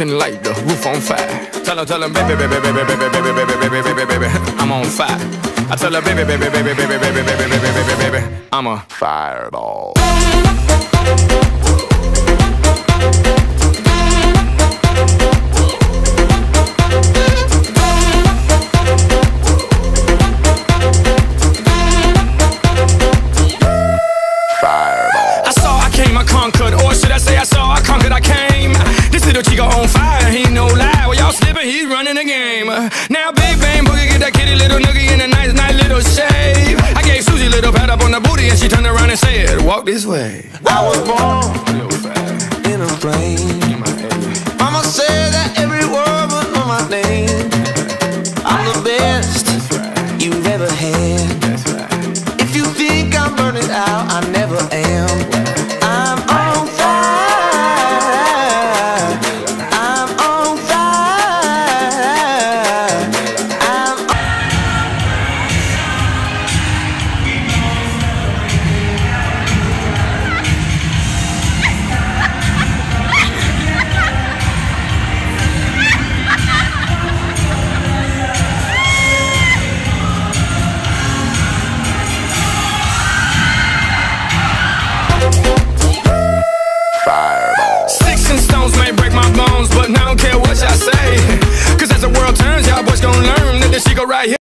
and light the roof on fire. Tell her, tell her, baby, baby, baby, baby, baby, baby, baby, baby, baby, baby, I'm on fire. I tell her, baby, baby, baby, baby, baby, baby, baby, baby, baby, baby, I'm a fireball. fireball. I saw, I came, I conquered, or should I say I saw, I conquered, I came. Little chico on fire, he no lie. Well, y'all slipping, he's running the game. Now, Big Bang Boogie, get that kitty little noogie in a nice, nice little shave. I gave Susie little pat up on the booty, and she turned around and said, Walk this way. I was born in a plane. Mama said that every word was on my name.